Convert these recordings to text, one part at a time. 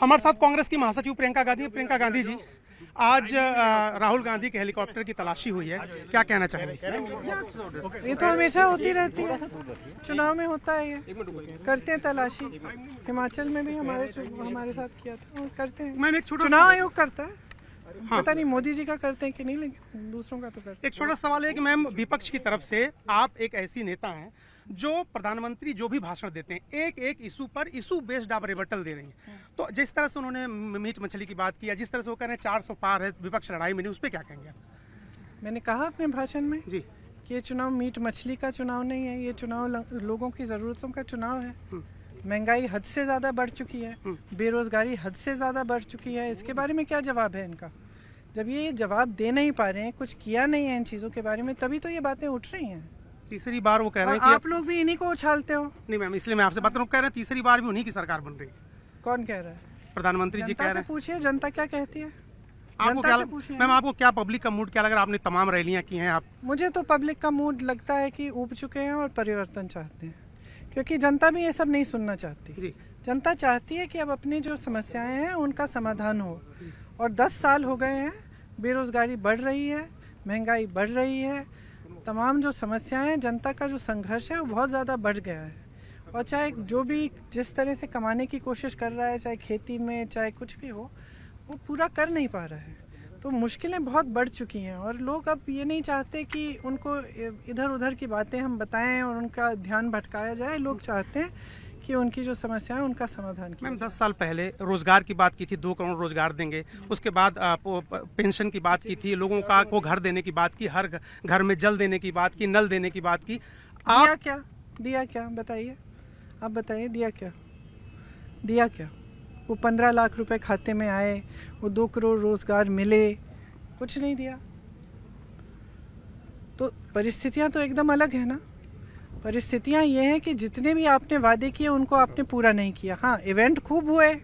हमारे साथ कांग्रेस की महासचिव प्रियंका गांधी प्रियंका गांधी जी आज राहुल गांधी के हेलीकॉप्टर की तलाशी हुई है। क्या कहना चाहेंगे? ये तो हमेशा होती रहती है। चुनाव में होता है ये। करते हैं तलाशी। हिमाचल में भी हमारे हमारे साथ किया था। करते हैं। मैम एक छोटा चुनाव आयोग करता है। हाँ। पता नहीं मोदी जी का करते हैं कि नहीं लेकिन दूसरों का तो करते एक छोटा सवाल है कि मैम विपक्ष की तरफ़ से आप एक ऐसी नेता हैं जो प्रधानमंत्री जो भी भाषण देते हैं एक एक इशू पर इशू बेस्ड आप रिबटल दे रही हैं। तो जिस तरह से उन्होंने मीट मछली की बात किया जिस तरह से वो कह रहे हैं चार सौ पार है विपक्ष लड़ाई में नहीं उस पर क्या कहेंगे मैंने कहा अपने भाषण में जी। कि ये चुनाव मीट मछली का चुनाव नहीं है ये चुनाव लोगों की ज़रूरतों का चुनाव है। महँगाई हद से ज़्यादा बढ़ चुकी है बेरोजगारी हद से ज़्यादा बढ़ चुकी है इसके बारे में क्या जवाब है इनका? जब ये जवाब दे नहीं पा रहे हैं कुछ किया नहीं है इन चीज़ों के बारे में तभी तो ये बातें उठ रही हैं। तीसरी बार वो कह रहे हैं कि आप लोग भी इन्हीं को उछालते हो? नहीं मैम इसलिए मैं आपसे बात हूँ कह रहे हैं तीसरी बार भी उन्हीं की सरकार बन रही है। कौन कह रहा है? प्रधानमंत्री जी कह रहे हैं। पूछिए जनता क्या कहती है? आपको क्या मैम आपको क्या पब्लिक का मूड क्या लग रहा है? आपने तमाम रैलियाँ की हैं आप मुझे तो पब्लिक का मूड लगता है कि ऊब चुके हैं और परिवर्तन चाहते हैं। क्योंकि जनता भी ये सब नहीं सुनना चाहती। जी। जनता चाहती है कि अब अपनी जो समस्याएँ हैं उनका समाधान हो। और 10 साल हो गए हैं बेरोजगारी बढ़ रही है महँगाई बढ़ रही है तमाम जो समस्याएँ हैं, जनता का जो संघर्ष है, वो बहुत ज़्यादा बढ़ गया है। और चाहे जो भी जिस तरह से कमाने की कोशिश कर रहा है, चाहे खेती में, चाहे कुछ भी हो, वो पूरा कर नहीं पा रहा है। तो मुश्किलें बहुत बढ़ चुकी हैं और लोग अब ये नहीं चाहते कि उनको इधर उधर की बातें हम बताएँ और उनका ध्यान भटकाया जाए। लोग चाहते हैं कि उनकी जो समस्या है उनका समाधान किया मैम दस साल पहले रोज़गार की बात की थी दो करोड़ रोज़गार देंगे। उसके बाद पेंशन की बात की थी लोगों का को घर देने की बात की हर घर में जल देने की बात की नल देने की बात की। दिया आप क्या? दिया क्या? बताइए। आप बताइए दिया क्या? दिया क्या? वो पंद्रह लाख रुपए खाते में आए वो दो करोड़ रोज़गार मिले कुछ नहीं दिया। तो परिस्थितियाँ तो एकदम अलग है ना। परिस्थितियाँ ये हैं कि जितने भी आपने वादे किए, उनको आपने पूरा नहीं किया। हाँ इवेंट खूब हुए।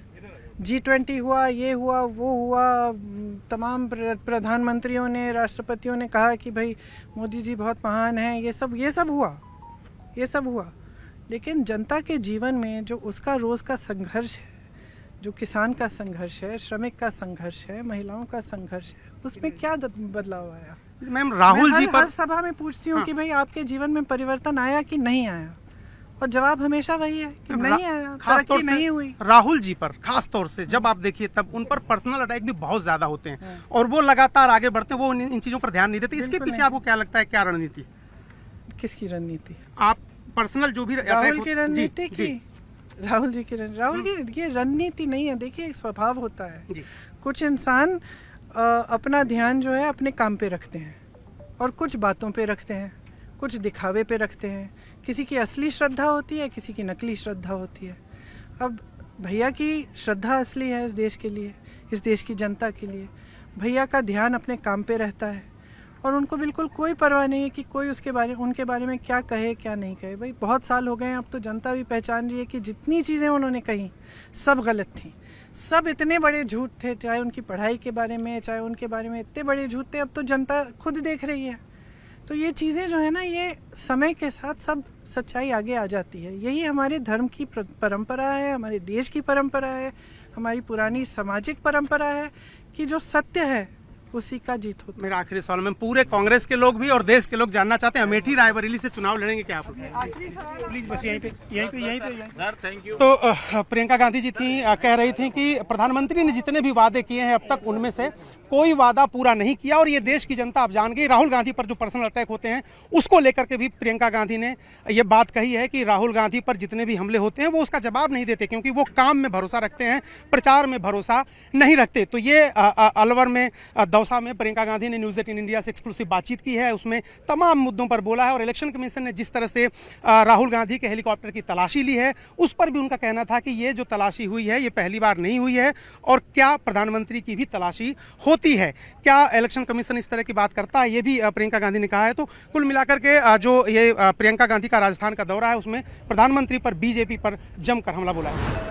जी ट्वेंटी हुआ, ये हुआ, वो हुआ, तमाम प्रधानमंत्रियों ने, राष्ट्रपतियों ने कहा कि भाई, मोदी जी बहुत महान हैं। ये सब ये सब हुआ। ये सब हुआ। लेकिन जनता के जीवन में जो उसका, रोज़ का संघर्ष है जो किसान का संघर्ष है श्रमिक का संघर्ष है महिलाओं का संघर्ष है उसमें क्या बदलाव आया? मैम राहुल जी पर सभा में पूछती हूँ हाँ। कि भाई आपके जीवन में परिवर्तन आया कि नहीं आया? और जवाब हमेशा वही है कि नहीं आया खास तौर से नहीं हुई। राहुल जी पर खास तौर से जब आप देखिए तब उन पर पर्सनल अटैक भी बहुत ज़्यादा होते हैं। हाँ। और वो लगातार आगे बढ़ते हैं वो इन इन चीज़ों पर ध्यान नहीं देते। इसके पीछे आपको क्या लगता है क्या रणनीति? किसकी रणनीति? आप पर्सनल जो भी राहुल की रणनीति की? राहुल जी की रण राहुल की ये रणनीति नहीं है देखिए एक स्वभाव होता है। जी। कुछ इंसान अपना ध्यान जो है अपने काम पे रखते हैं और कुछ बातों पे रखते हैं कुछ दिखावे पे रखते हैं। किसी की असली श्रद्धा होती है किसी की नकली श्रद्धा होती है। अब भैया की श्रद्धा असली है इस देश के लिए इस देश की जनता के लिए। भैया का ध्यान अपने काम पे रहता है। और उनको बिल्कुल कोई परवाह नहीं है कि कोई उसके बारे, उनके बारे में क्या कहे, क्या नहीं कहे। भाई, बहुत साल हो गए हैं, अब तो जनता भी पहचान रही है कि जितनी चीज़ें उन्होंने कही, सब गलत थी। सब इतने बड़े झूठ थे, चाहे उनकी पढ़ाई के बारे में, चाहे उनके बारे में इतने बड़े झूठ थे, अब तो जनता खुद देख रही है। तो ये चीज़ें जो है ना, ये समय के साथ सब सच्चाई आगे आ जाती है। यही हमारे धर्म की प्र- परंपरा है, हमारे देश की परंपरा है, हमारी पुरानी सामाजिक परंपरा है कि जो सत्य है उसी का जीत होता है। मेरा आखिरी सवाल में पूरे कांग्रेस के लोग भी और देश के लोग जानना चाहते हैं अमेठी रायबरेली से चुनाव लड़ेंगे क्या आप प्लीज़ बस यहीं पे यहीं पे यहीं पे सर थैंक यू तो प्रियंका गांधी जी थी कह रही थी कि प्रधानमंत्री ने जितने भी वादे किए हैं अब तक उनमें से कोई वादा पूरा नहीं किया और ये देश की जनता, आप जान गई राहुल गांधी पर जो पर्सनल अटैक होते हैं, उसको लेकर के भी प्रियंका गांधी ने ये बात कही है कि राहुल गांधी पर जितने भी हमले होते हैं, वो उसका जवाब नहीं देते क्योंकि वो काम में भरोसा रखते हैं, प्रचार में भरोसा नहीं रखते। तो ये अलवर में दौसा में प्रियंका गांधी ने न्यूज़ एटीन इंडिया से एक्सक्लूसिव बातचीत की है, उसमें तमाम मुद्दों पर बोला है और इलेक्शन कमीशन ने जिस तरह से राहुल गांधी के हेलीकॉप्टर की तलाशी ली है, उस पर भी उनका कहना था कि ये जो तलाशी हुई है, ये पहली बार नहीं हुई है और क्या प्रधानमंत्री की भी तलाशी होती है। क्या इलेक्शन कमीशन इस तरह की बात करता है? ये भी प्रियंका गांधी ने कहा है। तो कुल मिलाकर के जो ये प्रियंका गांधी का राजस्थान का दौरा है, उसमें प्रधानमंत्री पर, बीजेपी पर जमकर हमला बोला है।